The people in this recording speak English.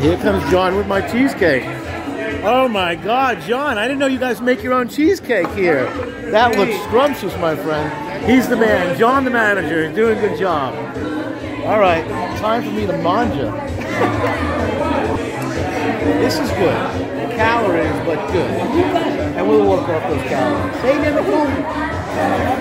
Here comes John with my cheesecake. Oh my God, John, I didn't know you guys make your own cheesecake here. That looks scrumptious, my friend. He's the man, John the manager, He's doing a good job. All right, time for me to manja. this is good. Calories, but good. And we'll work off those calories. Stay in the never